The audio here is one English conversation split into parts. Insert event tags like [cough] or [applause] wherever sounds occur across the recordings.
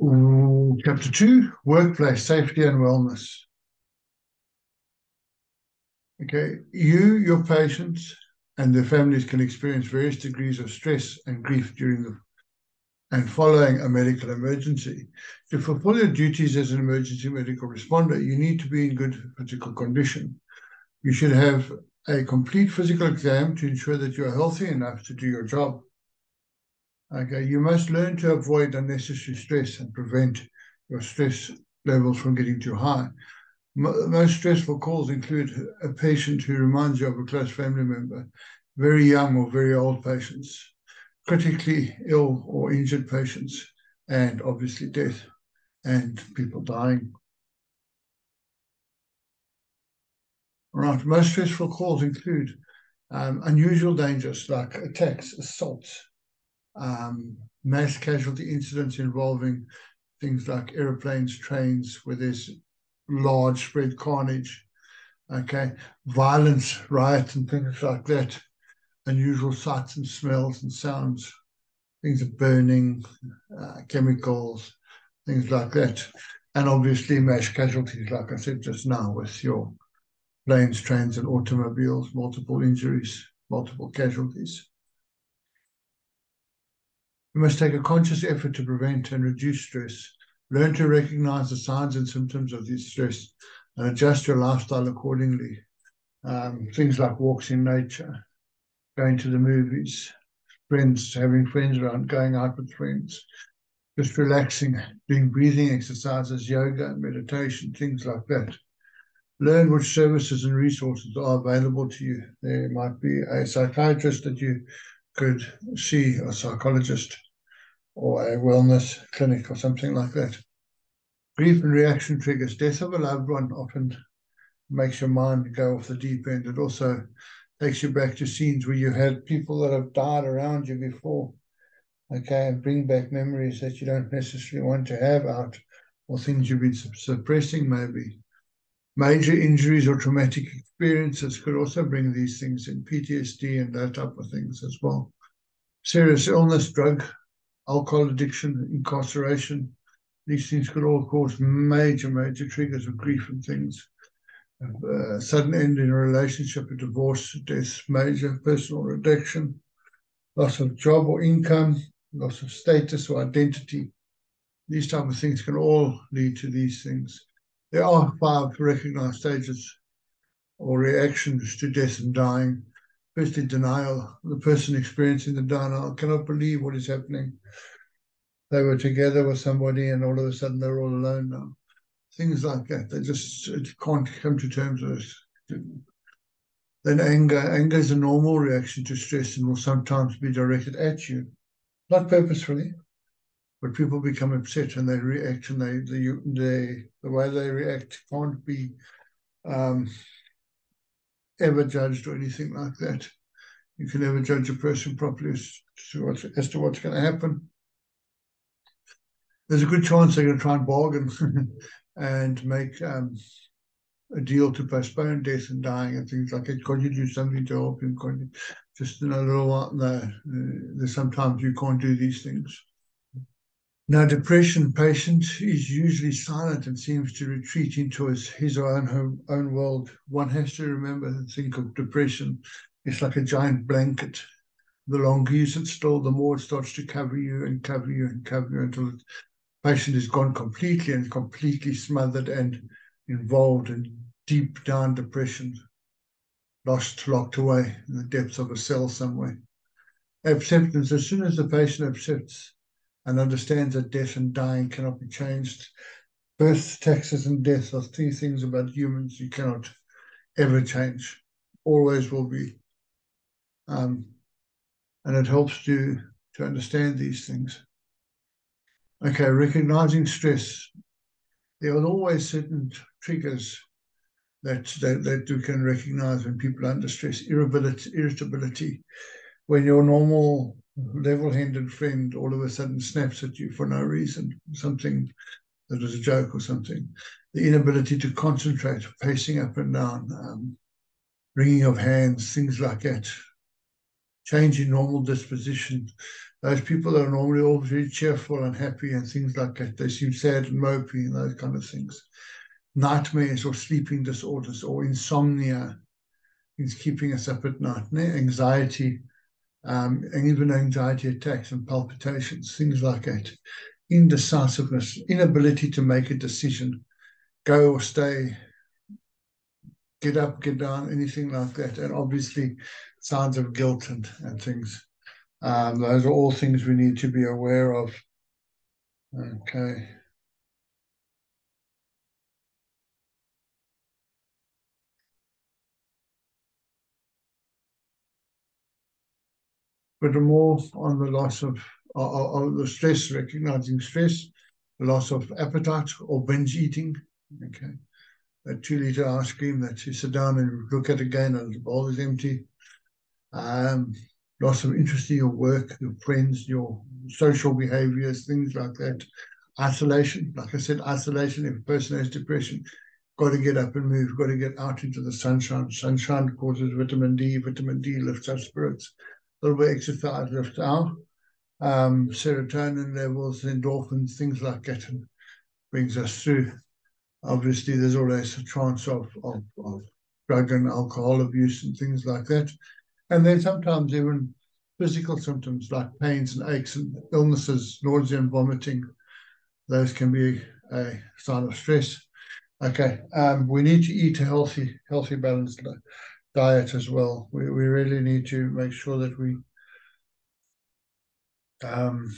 Mm, chapter two, workplace safety and wellness. Okay, you, your patients, and their families can experience various degrees of stress and grief during the and following a medical emergency. To fulfill your duties as an emergency medical responder, you need to be in good physical condition. You should have a complete physical exam to ensure that you are healthy enough to do your job. Okay, you must learn to avoid unnecessary stress and prevent your stress levels from getting too high. Most stressful calls include a patient who reminds you of a close family member, very young or very old patients, critically ill or injured patients, and obviously death and people dying. Right, most stressful calls include um, unusual dangers like attacks, assaults, um, mass casualty incidents involving things like aeroplanes, trains, where there's large spread carnage, okay, violence, riots, and things like that, unusual sights and smells and sounds, things of burning, uh, chemicals, things like that. And obviously, mass casualties, like I said just now, with your planes, trains, and automobiles, multiple injuries, multiple casualties. You must take a conscious effort to prevent and reduce stress. Learn to recognize the signs and symptoms of this stress and adjust your lifestyle accordingly. Um, things like walks in nature, going to the movies, friends, having friends around, going out with friends, just relaxing, doing breathing exercises, yoga and meditation, things like that. Learn which services and resources are available to you. There might be a psychiatrist that you could see a psychologist or a wellness clinic or something like that. Grief and reaction triggers. Death of a loved one often makes your mind go off the deep end. It also takes you back to scenes where you had people that have died around you before. Okay, and bring back memories that you don't necessarily want to have out, or things you've been suppressing, maybe. Major injuries or traumatic experiences could also bring these things in, PTSD and that type of things as well. Serious illness, drug, alcohol addiction, incarceration, these things could all cause major, major triggers of grief and things. Sudden end in a relationship, a divorce, death, major personal reduction, loss of job or income, loss of status or identity. These type of things can all lead to these things. There are five recognized stages or reactions to death and dying. Firstly, denial. The person experiencing the denial cannot believe what is happening. They were together with somebody and all of a sudden they're all alone now. Things like that. They just can't come to terms with it. Then anger. Anger is a normal reaction to stress and will sometimes be directed at you. Not purposefully, but people become upset and they react and they, they, they the way they react can't be um, ever judged or anything like that. You can never judge a person properly as to what's, as to what's going to happen. There's a good chance they're going to try and bargain [laughs] and make um, a deal to postpone death and dying and things like that. Can't you do something to help him? Can't you? Just in a little while, no. Uh, sometimes you can't do these things. Now, depression patient is usually silent and seems to retreat into his, his or own own world. One has to remember and think of depression. It's like a giant blanket. The longer you sit still, the more it starts to cover you and cover you and cover you until the patient is gone completely and completely smothered and involved in deep down depression, lost, locked away in the depths of a cell somewhere. Acceptance, as soon as the patient accepts and understands that death and dying cannot be changed. Birth, taxes, and death are three things about humans you cannot ever change, always will be. Um, and it helps you to understand these things. Okay, recognizing stress. There are always certain triggers that, that, that you can recognize when people are under stress. Irritability, irritability. When your normal level-handed friend all of a sudden snaps at you for no reason, something that was a joke or something. The inability to concentrate, pacing up and down, um, wringing of hands, things like that. Change in normal disposition, those people that are normally all very cheerful and happy and things like that, they seem sad and mopey and those kind of things. Nightmares or sleeping disorders or insomnia is keeping us up at night. Anxiety, um, and even anxiety attacks and palpitations, things like that. Indecisiveness, inability to make a decision, go or stay, get up, get down, anything like that. And obviously, signs of guilt and, and things. Um, those are all things we need to be aware of. Okay. But more on the loss of, of, the stress, recognizing stress, loss of appetite or binge eating. Okay. A two liter ice cream that you sit down and look at again and the bowl is empty. Um, loss of interest in your work, your friends, your social behaviors, things like that. Isolation, like I said, isolation. If a person has depression, got to get up and move, got to get out into the sunshine. Sunshine causes vitamin D. Vitamin D lifts our spirits. A little bit of exercise lifts our um, serotonin levels, endorphins, things like that, and brings us through. Obviously, there's always a chance of, of, of drug and alcohol abuse and things like that. And then sometimes even physical symptoms like pains and aches and illnesses, nausea and vomiting, those can be a sign of stress. Okay, um, we need to eat a healthy, healthy, balanced diet as well. We, we really need to make sure that we um,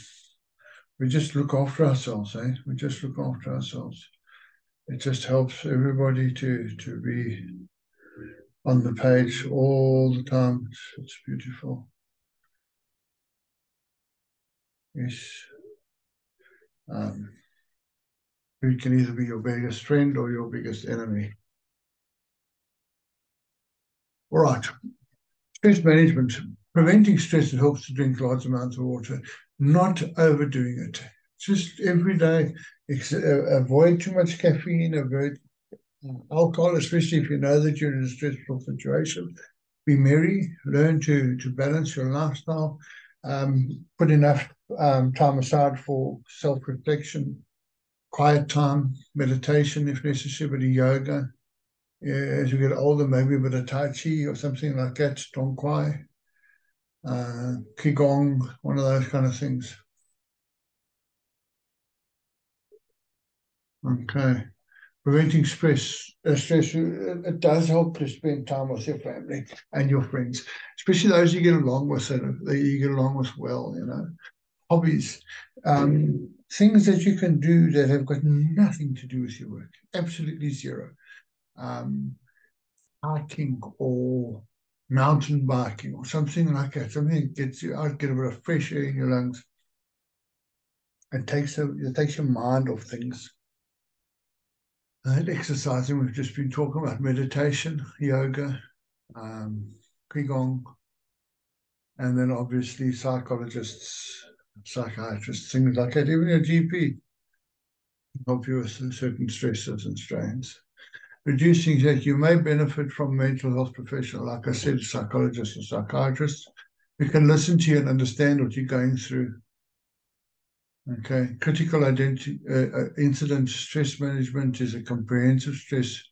we just look after ourselves, eh? We just look after ourselves. It just helps everybody to to be on the page all the time. It's, it's beautiful. Yes. Um, it can either be your biggest friend or your biggest enemy. All right. Stress management. Preventing stress, it helps to drink large amounts of water, not overdoing it. Just every day, uh, avoid too much caffeine, avoid alcohol, especially if you know that you're in a stressful situation. Be merry, learn to, to balance your lifestyle, um, put enough um, time aside for self reflection, quiet time, meditation if necessary, yoga. As you get older, maybe a bit of Tai Chi or something like that, Strong Kwai, uh, Qigong, one of those kind of things. Okay preventing stress, uh, stress, uh, it does help to spend time with your family and your friends, especially those you get along with, that you get along with well, you know. Hobbies, um, things that you can do that have got nothing to do with your work, absolutely zero. Um, hiking or mountain biking or something like that, something that gets you out, get a bit of fresh air in your lungs. It takes, a, it takes your mind off things and exercising, we've just been talking about meditation, yoga, um, Qigong, and then obviously psychologists, psychiatrists, things like that, even your GP help you with certain stresses and strains. Reducing that you may benefit from mental health professional, like I said, psychologists or psychiatrists, who can listen to you and understand what you're going through Okay, critical identity uh, uh, incident stress management is a comprehensive stress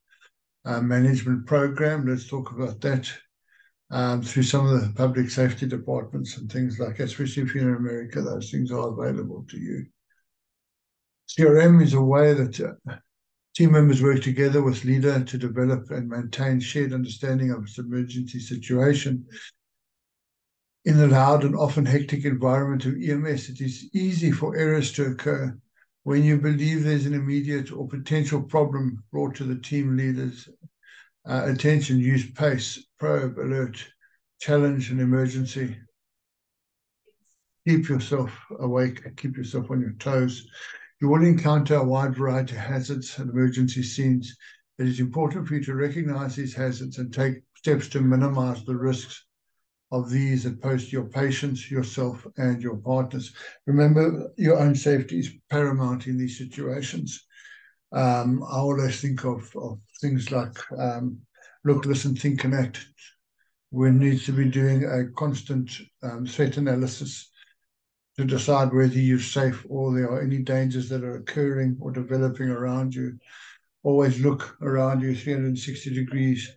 uh, management program. Let's talk about that um, through some of the public safety departments and things like that, especially if you're in America, those things are available to you. CRM is a way that uh, team members work together with leader to develop and maintain shared understanding of its emergency situation in a loud and often hectic environment of EMS, it is easy for errors to occur when you believe there's an immediate or potential problem brought to the team leader's uh, attention. Use PACE, probe, alert, challenge, and emergency. Keep yourself awake, keep yourself on your toes. You will encounter a wide variety of hazards and emergency scenes. It is important for you to recognize these hazards and take steps to minimize the risks of these that pose your patients, yourself, and your partners. Remember, your own safety is paramount in these situations. Um, I always think of, of things like um, look, listen, think, connect. We need to be doing a constant um, threat analysis to decide whether you're safe or there are any dangers that are occurring or developing around you. Always look around you 360 degrees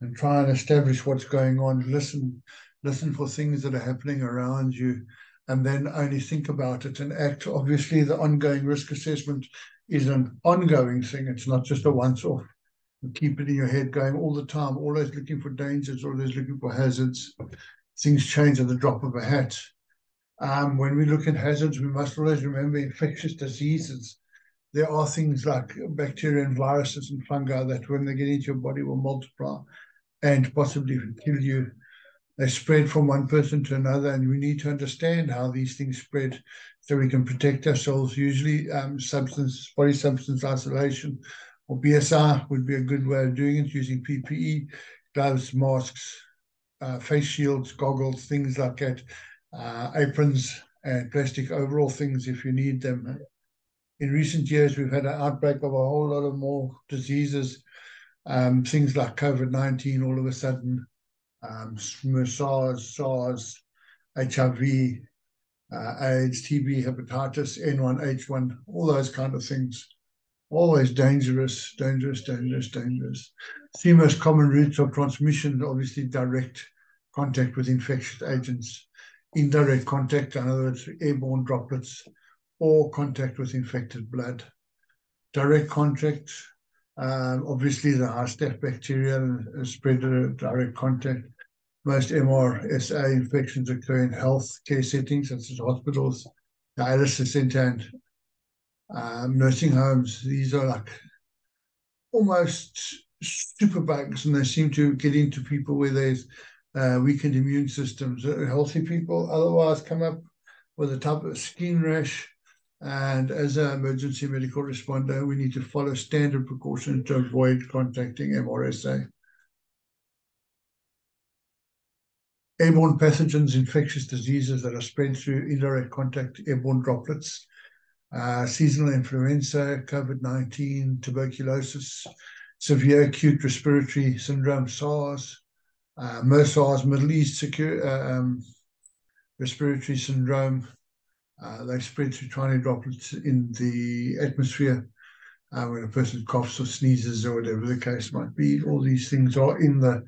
and try and establish what's going on. Listen, listen for things that are happening around you, and then only think about it and act. Obviously, the ongoing risk assessment is an ongoing thing. It's not just a once-off. Keep it in your head going all the time, always looking for dangers, always looking for hazards. Things change at the drop of a hat. Um, when we look at hazards, we must always remember infectious diseases. There are things like bacteria and viruses and fungi that, when they get into your body, will multiply and possibly kill you. They spread from one person to another, and we need to understand how these things spread so we can protect ourselves. Usually, um, substance, body substance isolation, or BSI would be a good way of doing it using PPE, gloves, masks, uh, face shields, goggles, things like that uh, aprons and plastic overall things if you need them. In recent years, we've had an outbreak of a whole lot of more diseases, um, things like COVID-19 all of a sudden, um, SARS, SARS, HIV, uh, AIDS, TB, hepatitis, N1, H1, all those kind of things. Always dangerous, dangerous, dangerous, dangerous. The most common routes of transmission, obviously direct contact with infectious agents indirect contact, in other words, airborne droplets, or contact with infected blood. Direct contact, um, obviously the high staph bacterial spread direct contact. Most MRSA infections occur in health care settings, such as hospitals, dialysis center, and um, nursing homes. These are like almost superbugs, and they seem to get into people where there's uh, weakened immune systems. Healthy people otherwise come up with a type of skin rash. And as an emergency medical responder, we need to follow standard precautions to avoid contacting MRSA. Airborne pathogens, infectious diseases that are spread through indirect contact, airborne droplets, uh, seasonal influenza, COVID-19, tuberculosis, severe acute respiratory syndrome, SARS, uh, Middle East secure, uh, um, respiratory syndrome. Uh, they spread through tiny droplets in the atmosphere uh, when a person coughs or sneezes or whatever the case might be. All these things are in the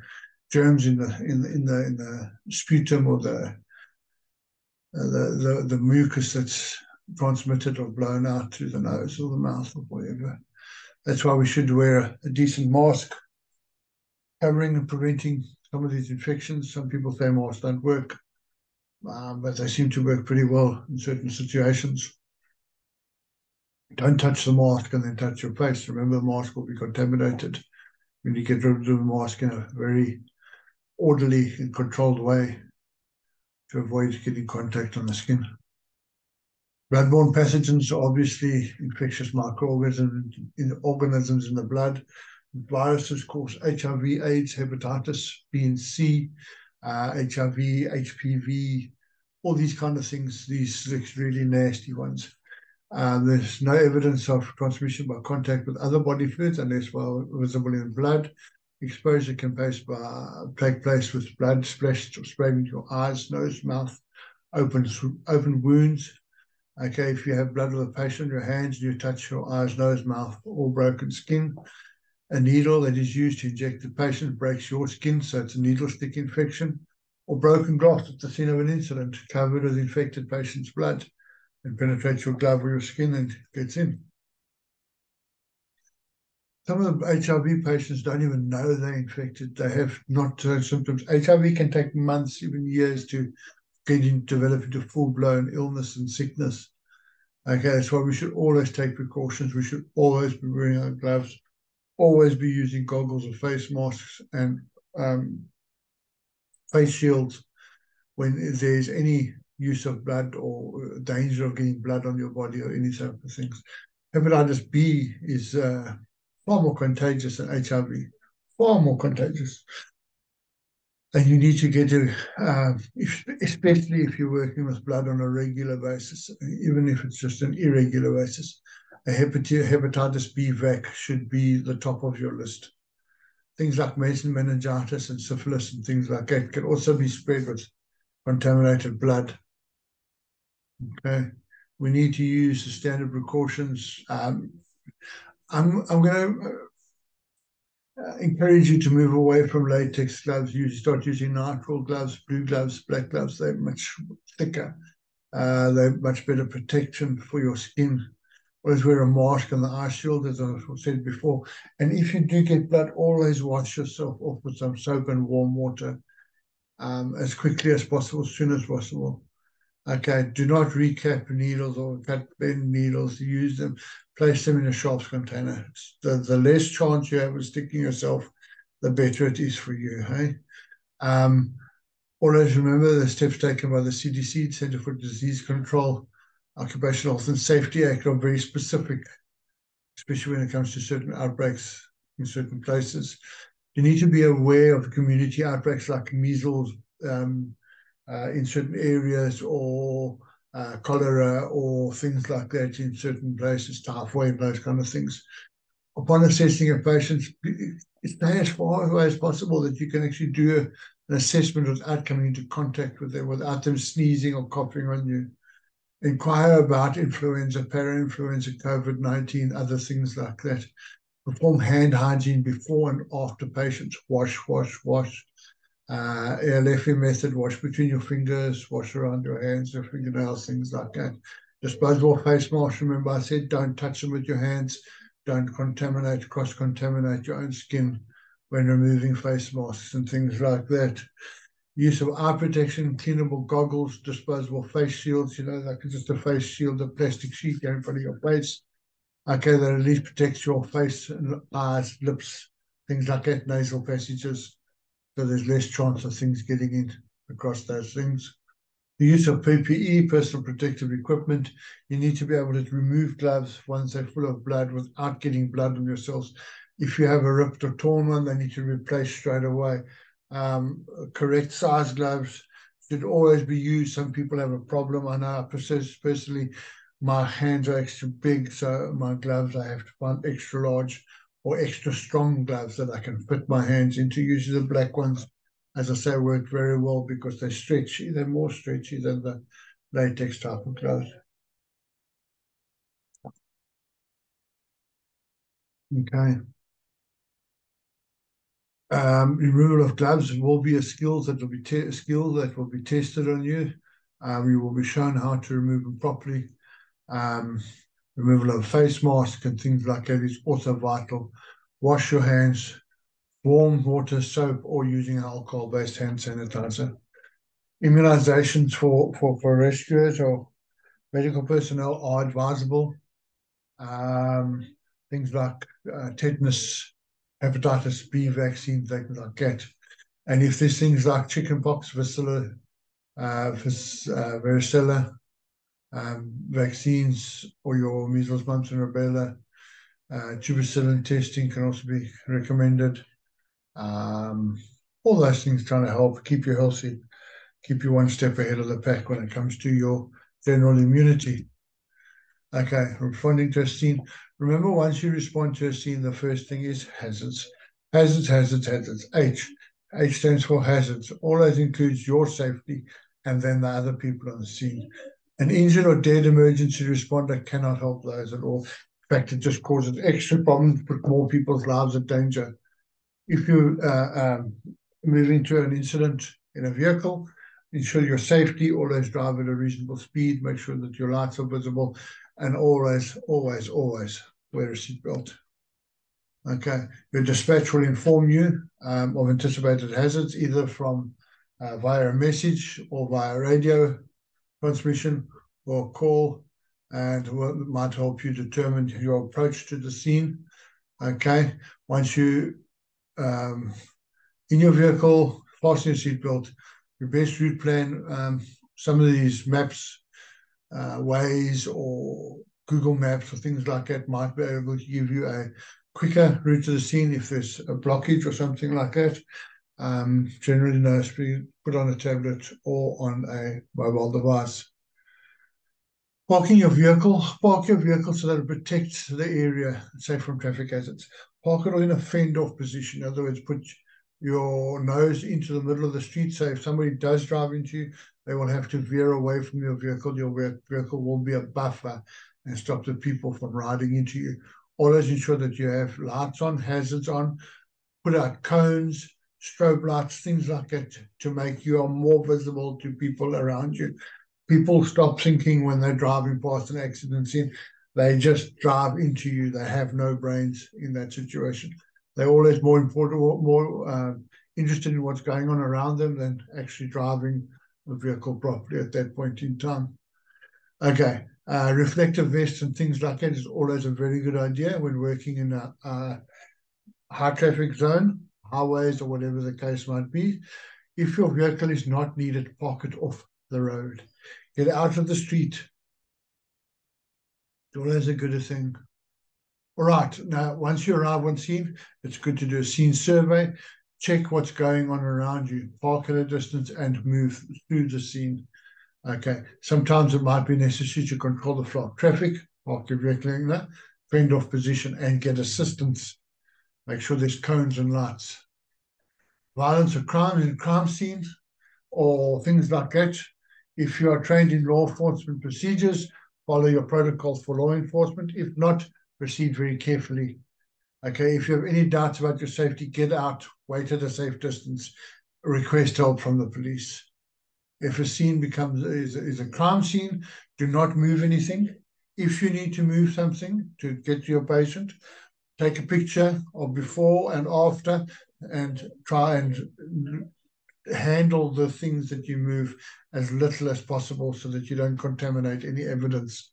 germs in the in the in the, in the sputum or the, uh, the the the mucus that's transmitted or blown out through the nose or the mouth or whatever. That's why we should wear a, a decent mask, covering and preventing some of these infections. Some people say masks don't work, um, but they seem to work pretty well in certain situations. Don't touch the mask and then touch your face. Remember, the mask will be contaminated. when You get rid of the mask in a very orderly and controlled way to avoid getting contact on the skin. Bloodborne pathogens are obviously infectious microorganisms in organisms in the blood viruses cause HIV, AIDS, hepatitis B and C, uh, HIV, HPV, all these kind of things, these really nasty ones. Uh, there's no evidence of transmission by contact with other body fluids unless well visible in blood. Exposure can by, take place with blood splashed or sprayed into your eyes, nose, mouth, open, open wounds. Okay, if you have blood of the patient, your hands, and you touch your eyes, nose, mouth, or broken skin. A needle that is used to inject the patient breaks your skin, so it's a needle stick infection, or broken glass at the scene of an incident covered with infected patient's blood and penetrates your glove or your skin and gets in. Some of the HIV patients don't even know they're infected. They have not shown symptoms. HIV can take months, even years to get in, develop into full-blown illness and sickness. Okay, that's why we should always take precautions. We should always be wearing our gloves always be using goggles or face masks and um, face shields when there's any use of blood or danger of getting blood on your body or any type of things. Hepatitis B is uh, far more contagious than HIV, far more contagious. And you need to get to, uh, if, especially if you're working with blood on a regular basis, even if it's just an irregular basis a hepatitis B vac should be the top of your list. Things like Mason meningitis and syphilis and things like that can also be spread with contaminated blood. Okay, we need to use the standard precautions. Um, I'm I'm going to uh, encourage you to move away from latex gloves. You start using nitrile gloves, blue gloves, black gloves. They're much thicker. Uh, they're much better protection for your skin. Always wear a mask and the eye shield, as I said before. And if you do get blood, always wash yourself off with some soap and warm water um, as quickly as possible, as soon as possible. Okay, do not recap needles or cut bend needles. Use them, place them in a sharps container. The, the less chance you have of sticking yourself, the better it is for you. Hey, um, always remember the steps taken by the CDC, Center for Disease Control, Occupational Health and Safety Act are very specific, especially when it comes to certain outbreaks in certain places. You need to be aware of community outbreaks like measles, um, uh, in certain areas or uh, cholera or things like that in certain places, typhoid, those kind of things. Upon assessing a patient, stay as far away as possible that you can actually do an assessment without coming into contact with them, without them sneezing or coughing on you. Inquire about influenza, parainfluenza, COVID 19, other things like that. Perform hand hygiene before and after patients. Wash, wash, wash uh, ALFE method, wash between your fingers, wash around your hands, your fingernails, things like that. Disposable face masks, remember I said don't touch them with your hands, don't contaminate, cross-contaminate your own skin when removing face masks and things like that. Use of eye protection, cleanable goggles, disposable face shields, you know, like just a face shield, a plastic sheet in front of your face. Okay, that at least protects your face and eyes, lips, things like that, nasal passages so there's less chance of things getting in across those things. The use of PPE, personal protective equipment, you need to be able to remove gloves once they're full of blood without getting blood on yourselves. If you have a ripped or torn one, they need to replace straight away. Um, correct size gloves should always be used. Some people have a problem. I know personally, my hands are extra big, so my gloves I have to find extra large or extra strong gloves that I can fit my hands into. Usually the black ones, as I say, work very well because they're stretchy. They're more stretchy than the latex type of gloves. Okay. Um, removal of gloves will be a skill that will be a skill that will be tested on you. Um, you will be shown how to remove them properly. Um, removal of face mask and things like that is also vital. Wash your hands, warm water, soap, or using alcohol-based hand sanitizer. Immunizations for, for, for rescuers or medical personnel are advisable. Um, things like uh, tetanus, hepatitis B vaccine, things like get. And if there's things like chickenpox, varicella, uh, uh, varicella, um, vaccines or your measles, mumps, and rubella. Uh, testing can also be recommended. Um, all those things trying to help keep you healthy, keep you one step ahead of the pack when it comes to your general immunity. Okay, responding to a scene. Remember, once you respond to a scene, the first thing is hazards. Hazards, hazards, hazards. H. H stands for hazards. Always includes your safety and then the other people on the scene. An injured or dead emergency responder cannot help those at all. In fact, it just causes extra problems, put more people's lives at danger. If you uh, um, move into an incident in a vehicle, ensure your safety, always drive at a reasonable speed, make sure that your lights are visible, and always, always, always wear a seatbelt. Okay, your dispatch will inform you um, of anticipated hazards either from uh, via a message or via radio transmission or call and might help you determine your approach to the scene. Okay, once you um, in your vehicle, fasten your seatbelt, your best route plan. Um, some of these maps, uh, Waze or Google Maps or things like that might be able to give you a quicker route to the scene if there's a blockage or something like that. Um, generally, no, put on a tablet or on a mobile device. Parking your vehicle, park your vehicle so that it protects the area, say from traffic hazards. Park it in a fend-off position. In other words, put your nose into the middle of the street. So if somebody does drive into you, they will have to veer away from your vehicle. Your vehicle will be a buffer and stop the people from riding into you. Always ensure that you have lights on, hazards on, put out cones, strobe lights, things like that to make you more visible to people around you. People stop thinking when they're driving past an accident scene. They just drive into you. They have no brains in that situation. They're always more important, more uh, interested in what's going on around them than actually driving vehicle properly at that point in time. Okay, uh, reflective vests and things like that is always a very good idea when working in a, a high traffic zone highways or whatever the case might be. If your vehicle is not needed, park it off the road. Get out of the street. It's always a good thing. All right, now once you arrive on scene, it's good to do a scene survey, check what's going on around you, park at a distance and move through the scene. Okay, sometimes it might be necessary to control the flow of traffic, park your vehicle fend off position and get assistance Make sure there's cones and lights. Violence or crime in crime scenes or things like that. If you are trained in law enforcement procedures, follow your protocols for law enforcement. If not, proceed very carefully. Okay, if you have any doubts about your safety, get out, wait at a safe distance, request help from the police. If a scene becomes is, is a crime scene, do not move anything. If you need to move something to get to your patient, take a picture of before and after and try and handle the things that you move as little as possible so that you don't contaminate any evidence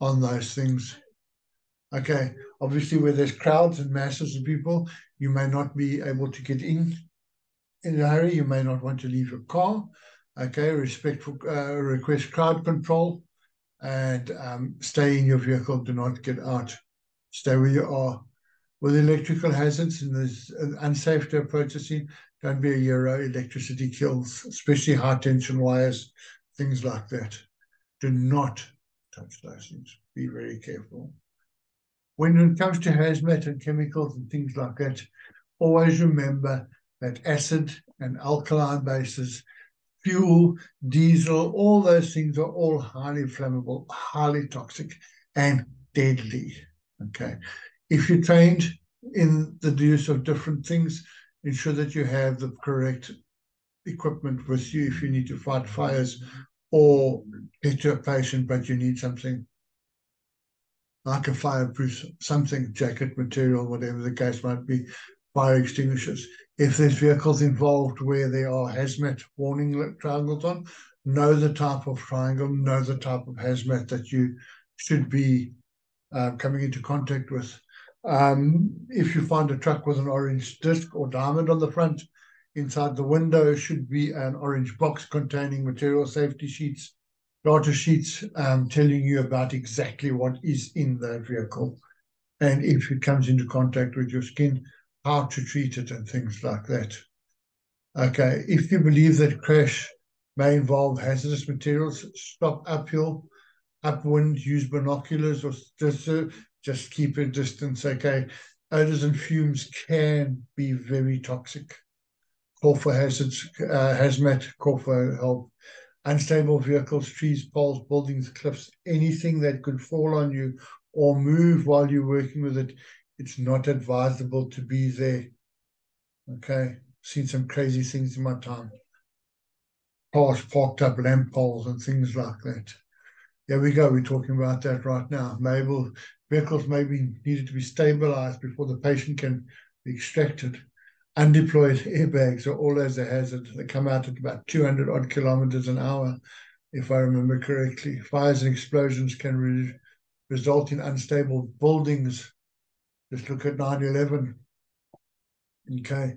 on those things. Okay, obviously where there's crowds and masses of people, you may not be able to get in in a hurry. You may not want to leave your car. Okay, respectful uh, request crowd control and um, stay in your vehicle. Do not get out. Stay where you are with electrical hazards and there's unsafe to approach the scene, don't be a euro. Electricity kills, especially high tension wires, things like that. Do not touch those things. Be very careful. When it comes to hazmat and chemicals and things like that, always remember that acid and alkaline bases, fuel, diesel, all those things are all highly flammable, highly toxic, and deadly. Okay if you're trained in the use of different things, ensure that you have the correct equipment with you if you need to fight fires or get to a patient, but you need something like a fireproof something, jacket material, whatever the case might be, fire extinguishers. If there's vehicles involved where there are hazmat warning triangles on, know the type of triangle, know the type of hazmat that you should be uh, coming into contact with. Um, if you find a truck with an orange disc or diamond on the front, inside the window should be an orange box containing material safety sheets, data sheets um, telling you about exactly what is in that vehicle. And if it comes into contact with your skin, how to treat it and things like that. Okay, if you believe that crash may involve hazardous materials, stop uphill, upwind, use binoculars or just, just keep a distance, okay? Odors and fumes can be very toxic. Call for hazards, uh, hazmat, call for help. Unstable vehicles, trees, poles, buildings, cliffs, anything that could fall on you or move while you're working with it, it's not advisable to be there. Okay, seen some crazy things in my time. Cars parked up lamp poles and things like that. There we go. We're talking about that right now. Maybe vehicles may be needed to be stabilized before the patient can be extracted. Undeployed airbags are always a hazard. They come out at about 200 odd kilometers an hour, if I remember correctly. Fires and explosions can re result in unstable buildings. Just look at 9 11. Okay.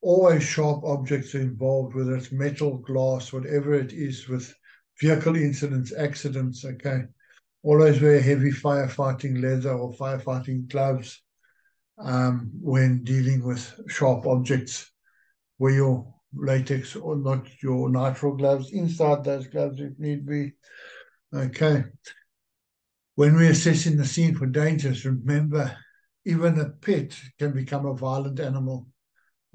Always sharp objects are involved, whether it's metal, glass, whatever it is, with vehicle incidents, accidents, okay. Always wear heavy firefighting leather or firefighting gloves um, when dealing with sharp objects. Wear your latex or not your nitrile gloves inside those gloves if need be. Okay. When we're assessing the scene for dangers, remember even a pet can become a violent animal.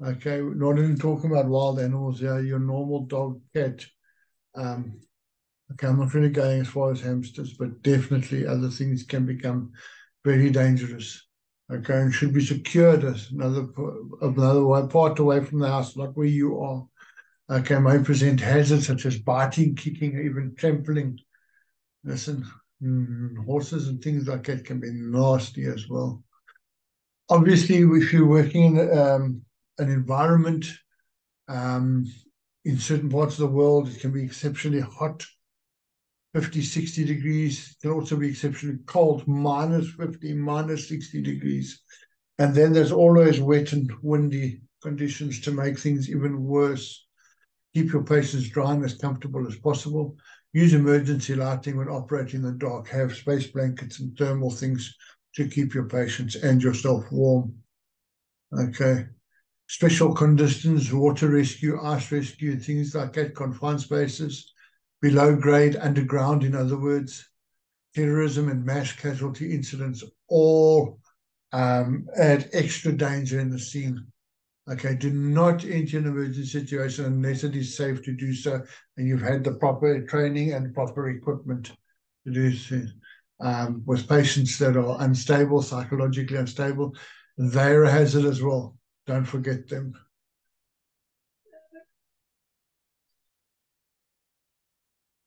Okay, not even talking about wild animals here, your normal dog, cat, Um, okay, I'm not really going as far as hamsters, but definitely other things can become very dangerous. Okay, and should be secured as another another part away from the house, not where you are. Okay, may present hazards such as biting, kicking, even trampling. Listen, mm, horses and things like that can be nasty as well. Obviously, if you're working in um, an environment um, in certain parts of the world, it can be exceptionally hot 50, 60 degrees. Can also be exceptionally cold, minus 50, minus 60 degrees. And then there's always wet and windy conditions to make things even worse. Keep your patients dry and as comfortable as possible. Use emergency lighting when operating in the dark. Have space blankets and thermal things to keep your patients and yourself warm. Okay. Special conditions, water rescue, ice rescue, things like that, confined spaces below grade underground, in other words, terrorism and mass casualty incidents all um, add extra danger in the scene. Okay, do not enter an emergency situation unless it is safe to do so and you've had the proper training and proper equipment to do so. Um, with patients that are unstable, psychologically unstable, they're a hazard as well. Don't forget them.